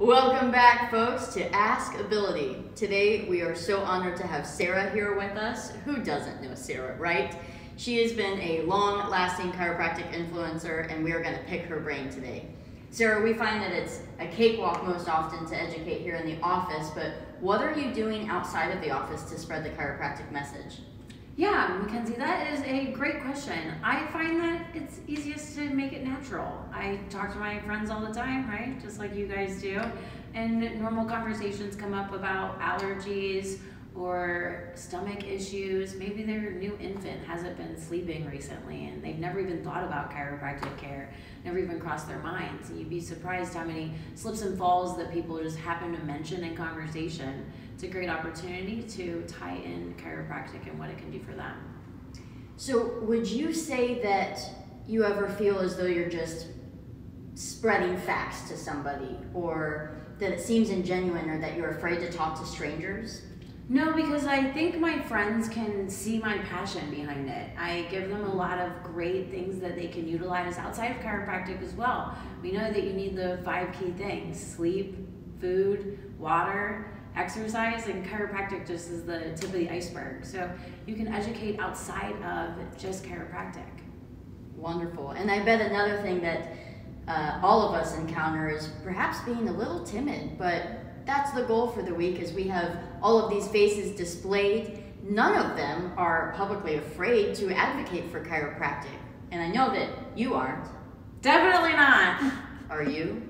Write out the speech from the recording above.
Welcome back, folks, to Ask Ability. Today, we are so honored to have Sarah here with us. Who doesn't know Sarah, right? She has been a long lasting chiropractic influencer, and we are going to pick her brain today. Sarah, we find that it's a cakewalk most often to educate here in the office, but what are you doing outside of the office to spread the chiropractic message? Yeah, Mackenzie, that is a great question. I find that it's easiest to make it natural. I talk to my friends all the time, right? Just like you guys do. And normal conversations come up about allergies or stomach issues. Maybe their new infant hasn't been sleeping recently and they've never even thought about chiropractic care, never even crossed their minds. And you'd be surprised how many slips and falls that people just happen to mention in conversation. It's a great opportunity to tie in chiropractic and what it can do for them. So, would you say that you ever feel as though you're just spreading facts to somebody or that it seems ingenuine or that you're afraid to talk to strangers? No, because I think my friends can see my passion behind it. I give them a lot of great things that they can utilize outside of chiropractic as well. We know that you need the five key things sleep, food, water, exercise, and chiropractic just is the tip of the iceberg. So you can educate outside of just chiropractic. Wonderful. And I bet another thing that uh, all of us encounter is perhaps being a little timid, but that's the goal for the week as we have all of these faces displayed. None of them are publicly afraid to advocate for chiropractic. And I know that you aren't. Definitely not. Are you?